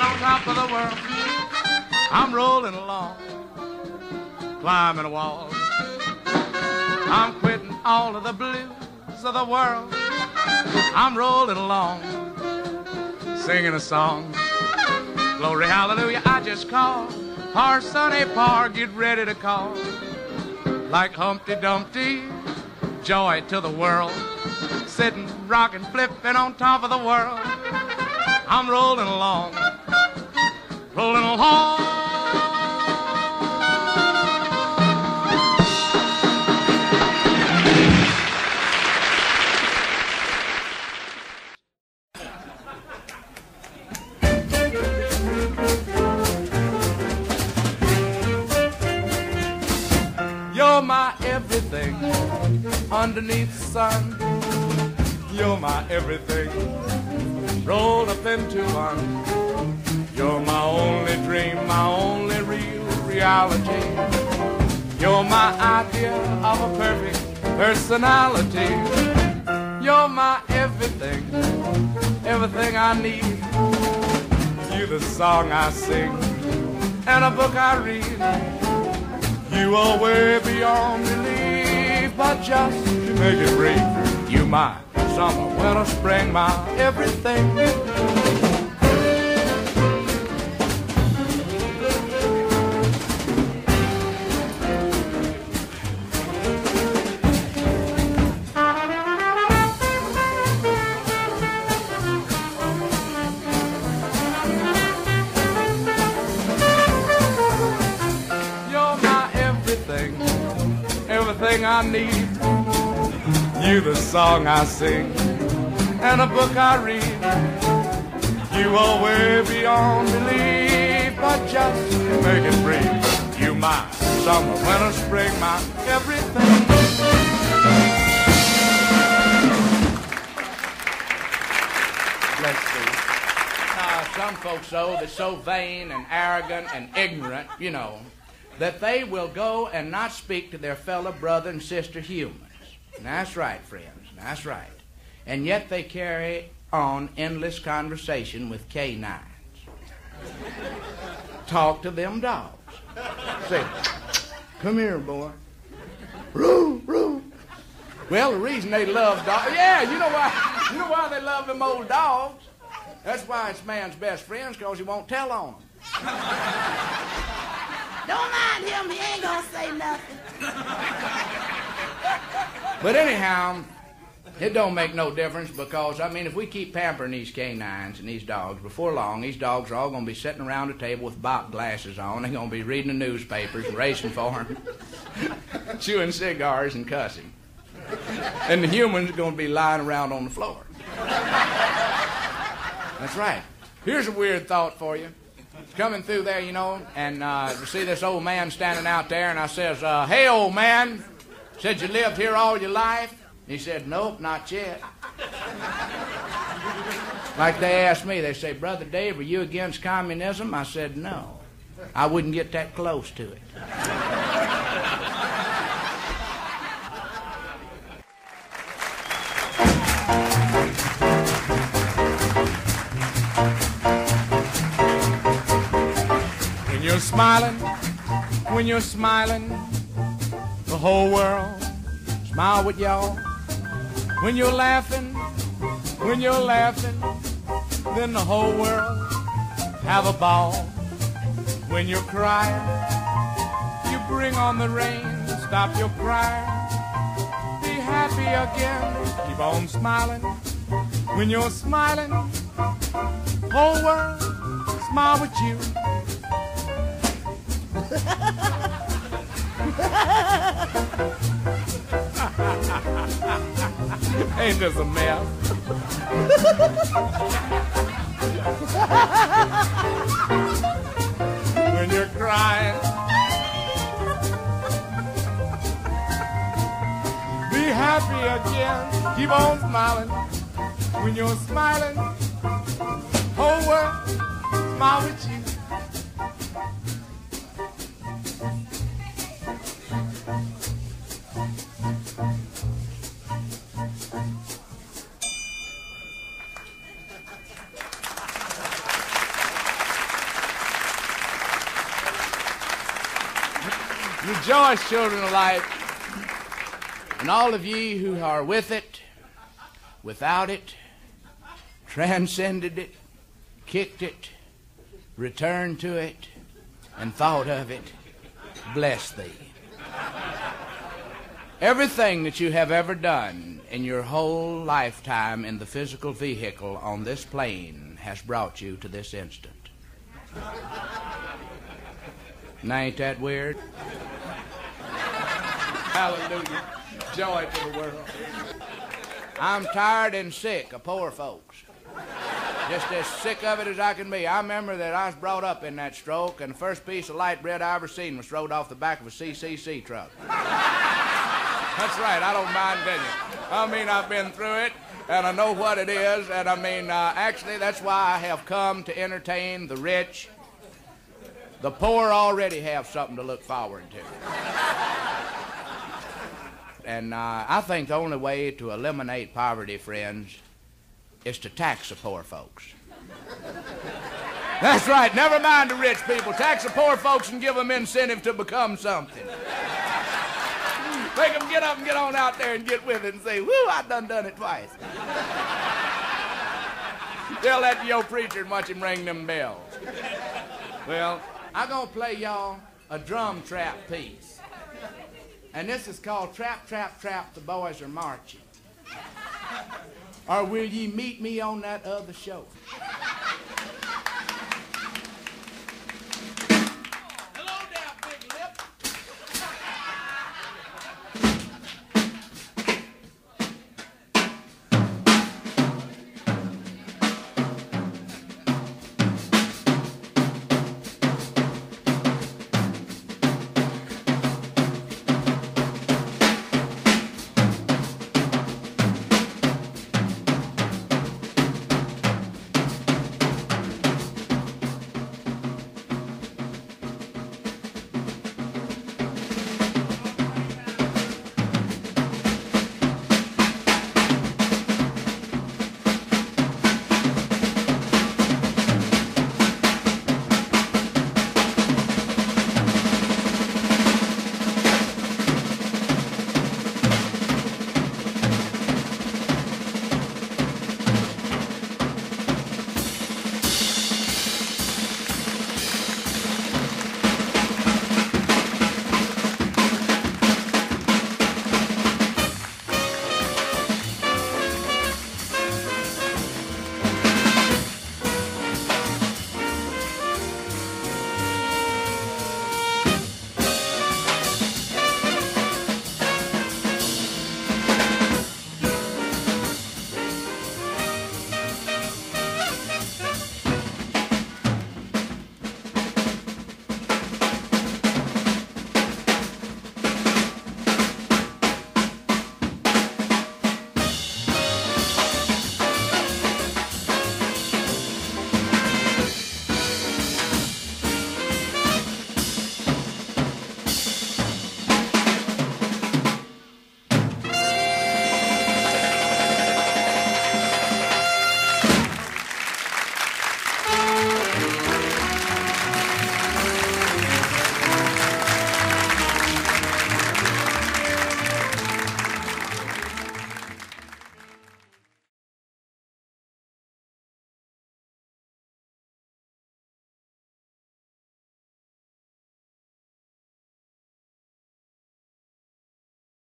on top of the world. I'm rolling along, climbing a wall. I'm quitting all of the blues of the world. I'm rolling along, singing a song. Glory, hallelujah, I just call. Our Sonny Parr, get ready to call. Like Humpty Dumpty, joy to the world. Sitting, rocking, flipping on top of the world. I'm rolling along, rolling along. You're my everything underneath the sun. You're my everything rolled up into one. You're my only dream, my only real reality. You're my idea of a perfect personality. You're my everything, everything I need. You're the song I sing and a book I read. You are way beyond belief, but just to make it brief, you my summer, winter, spring, my everything. Everything, everything I need. You the song I sing and a book I read. You are way beyond belief, but just make it brief, you my summer, winter, spring, my everything. Some folks, though, they're so vain and arrogant and ignorant, you know, that they will go and not speak to their fellow brother and sister humans. And that's right, friends. That's right. And yet they carry on endless conversation with canines. Talk to them dogs. Say, come here, boy. Roo, roo. Well, the reason they love dogs, yeah, you know why? You know why they love them old dogs? That's why it's man's best friends, because he won't tell on them. Don't mind him, he ain't gonna say nothing. But anyhow, it don't make no difference because I mean, if we keep pampering these canines and these dogs, before long, these dogs are all going to be sitting around a table with bop glasses on. They're going to be reading the newspapers and racing for them, chewing cigars and cussing, and the humans are going to be lying around on the floor. That's right. Here's a weird thought for you. Coming through there, you know, and uh, you see this old man standing out there, and I says, uh, "Hey, old man." Said you lived here all your life? He said, Nope, not yet. like they asked me, they say, Brother Dave, are you against communism? I said, No. I wouldn't get that close to it. Smiling, when you're smiling, the whole world smile with y'all. When you're laughing, when you're laughing, then the whole world have a ball. When you're crying, you bring on the rain, stop your crying, be happy again, keep on smiling. When you're smiling, whole world smile with you. Ain't this a mess? when you're crying, be happy again. Keep on smiling. When you're smiling, whole world smile with you. Rejoice, children of light. And all of ye who are with it, without it, transcended it, kicked it, returned to it, and thought of it, bless thee. Everything that you have ever done in your whole lifetime in the physical vehicle on this plane has brought you to this instant. Now, ain't that weird? Hallelujah. Joy to the world. I'm tired and sick of poor folks. Just as sick of it as I can be. I remember that I was brought up in that stroke, and the first piece of light bread I ever seen was thrown off the back of a CCC truck. That's right, I don't mind telling you. I mean, I've been through it, and I know what it is, and I mean, uh, actually, that's why I have come to entertain the rich. The poor already have something to look forward to. And uh, I think the only way to eliminate poverty, friends, is to tax the poor folks. That's right, never mind the rich people. Tax the poor folks and give them incentive to become something. Make them get up and get on out there and get with it and say, whoo, I done done it twice. Tell that to your preacher and watch him ring them bells. Well, I'm going to play y'all a drum trap piece. And this is called Trap, Trap, Trap, the Boys Are Marching. Or will ye meet me on that other show?